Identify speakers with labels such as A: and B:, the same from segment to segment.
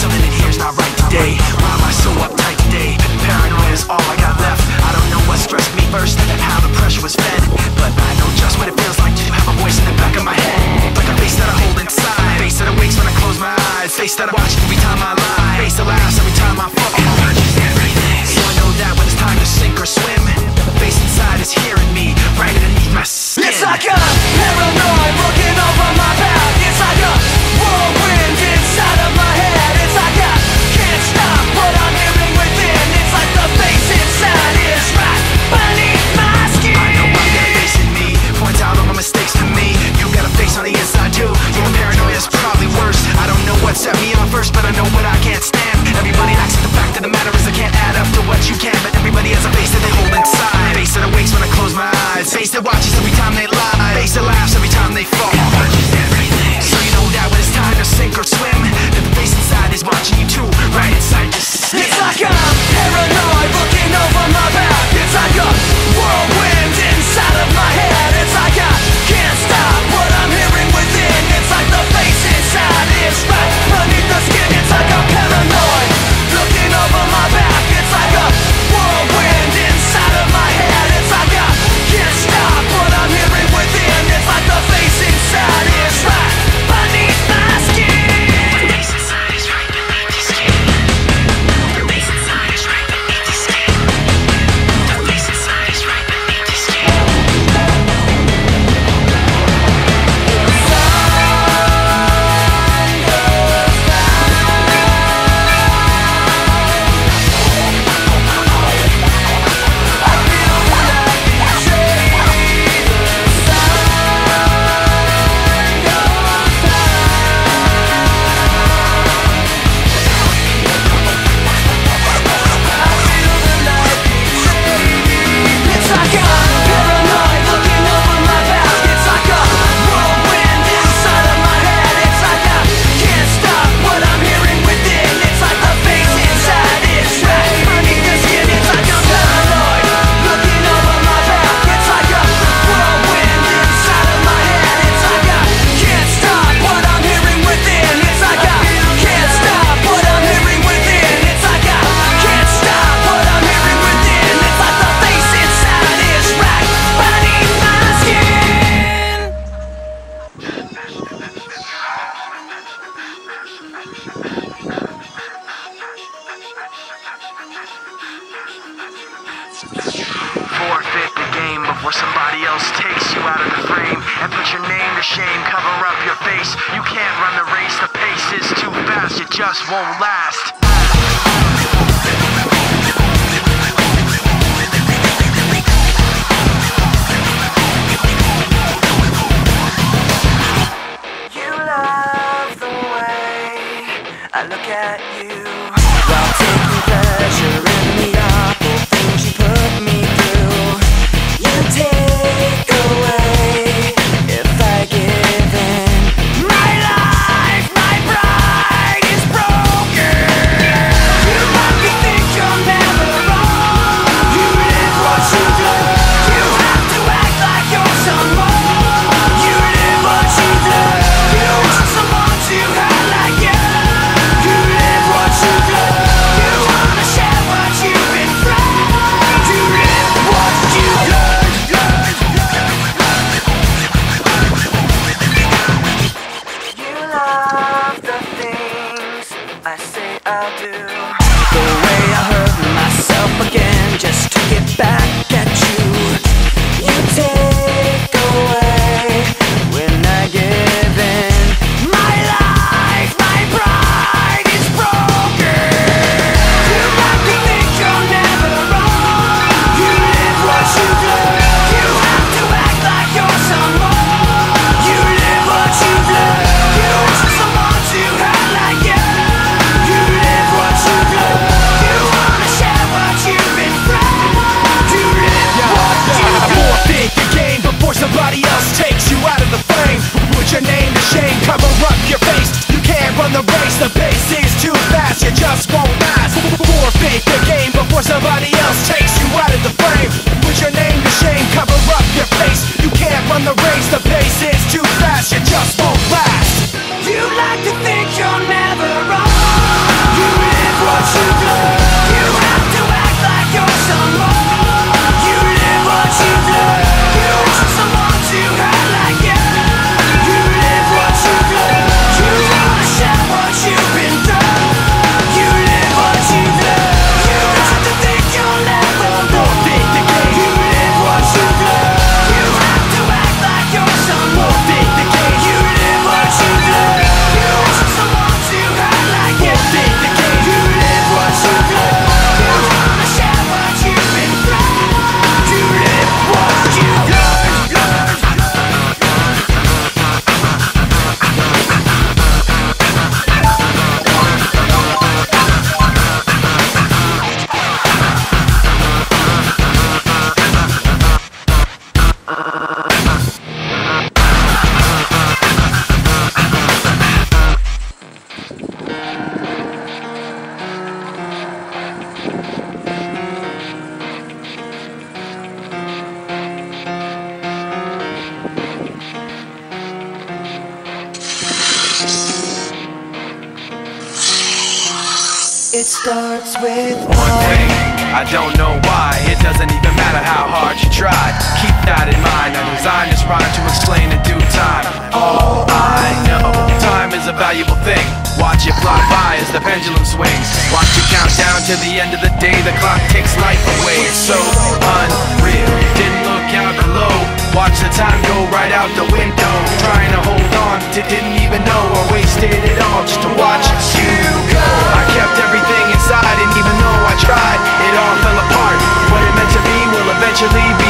A: Something in here's not right today. Why am I so uptight today? Paranoia is
B: all I got left. I don't know what stressed me first And how the pressure was fed. But I know just what it feels like
A: To have a voice in the
B: back of my head. Like a face that I hold inside. Face that awakes when I close my eyes. Face that I watch every time I lie. Face that laughs every time I fall.
A: Forfeit the game before somebody else takes you out of the frame and put your name to shame. Cover up your face. You can't run the race. The pace is too fast. It just won't last.
B: You love the way I look at you. the bass is too fast, you just want It starts with
A: One thing, I don't know why. It doesn't even matter how hard you try. Keep that in mind, I designed this rhyme to explain in due time. All I know, time is a valuable thing. Watch it fly by as the pendulum swings. Watch it count down to the end of the day. The clock takes life away, it's so unreal Watch the time go right out the window. Trying to hold on to didn't even know. I wasted it all just to watch you go. I kept everything inside and even though I tried It all fell apart. What it meant to be will eventually be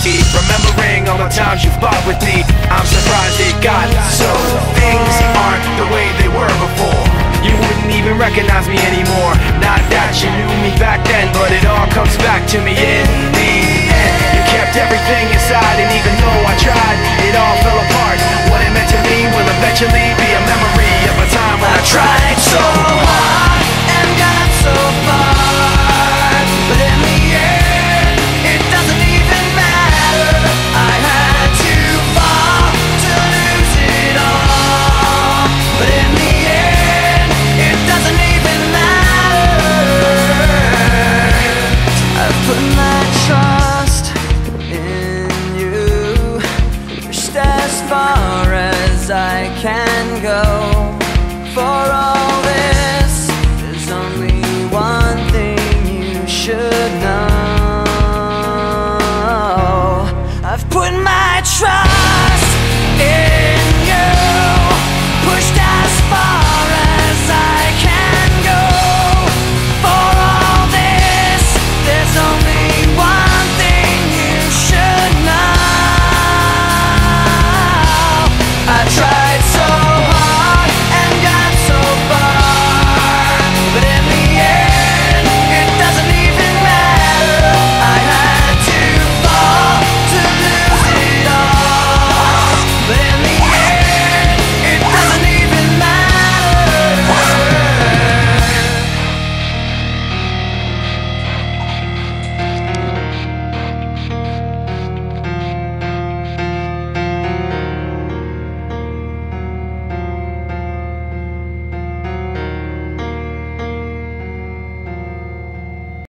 A: property Remembering all the times you fought with me. I'm surprised it got so Things aren't the way they were before. You wouldn't even recognize me anymore. Not that you knew me back then But it all comes back to me in the end. You kept everything inside and even though I tried It all fell apart. What it meant to me will eventually be a memory of a time when I tried so
B: can